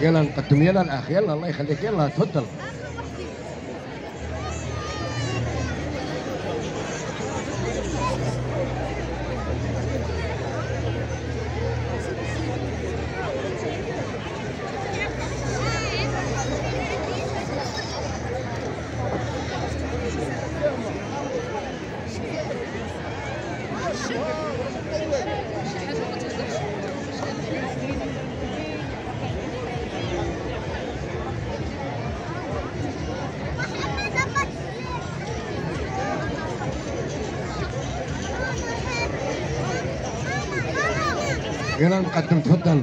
يلا نقدم يلا الاخ يلا الله يخليك يلا تفضل. يلا نقدم تفضل.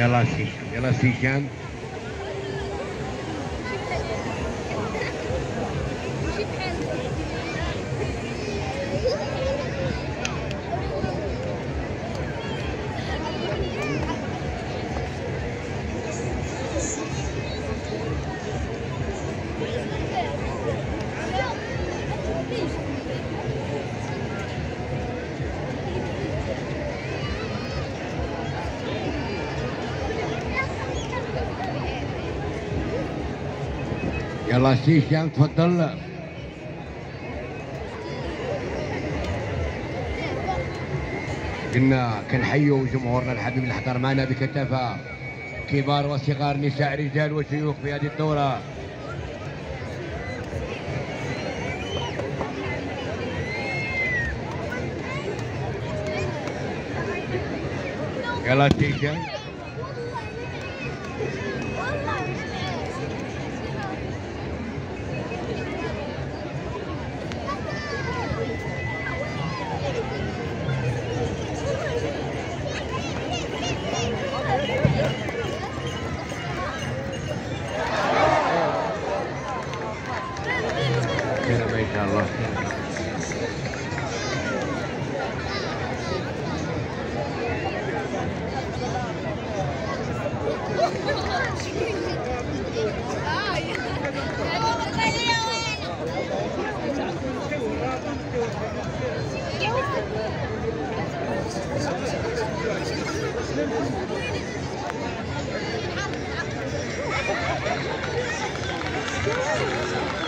ya la, ya la يلا سي كان تفضل. قلنا كنحيوا جمهورنا الحبيب اللي حضر معنا بكثافه كبار وصغار نساء رجال وشيوخ في هذه الدورة. يلا سي كده بقى ان شاء الله Thank you.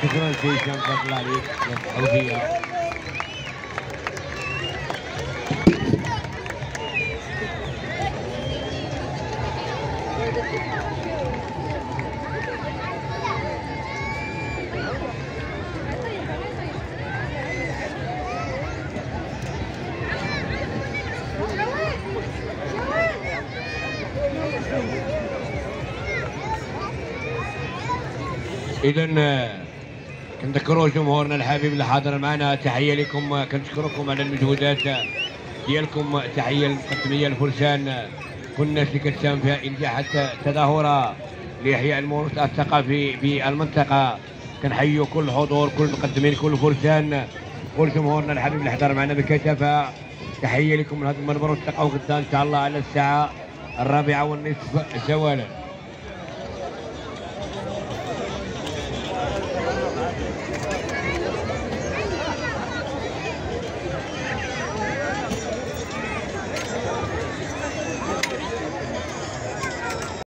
Technology Jean Vatlari of Ovia. Thank you. اذا كنذكروا جمهورنا الحبيب اللي حاضر معنا. تحية لكم كنشكركم على المجهودات ديالكم. تحية المقدميه الفرسان كل الناس اللي كتساهم فيها انجاح التظاهره لإحياء الموروث الثقافي بالمنطقة. كنحيوا كل الحضور كل المقدمين كل الفرسان كل جمهورنا الحبيب اللي حضر معنا بكثافه تحية لكم من هذا المنبر والتقوا غدا إن شاء الله على الساعة الرابعة والنصف زوالا.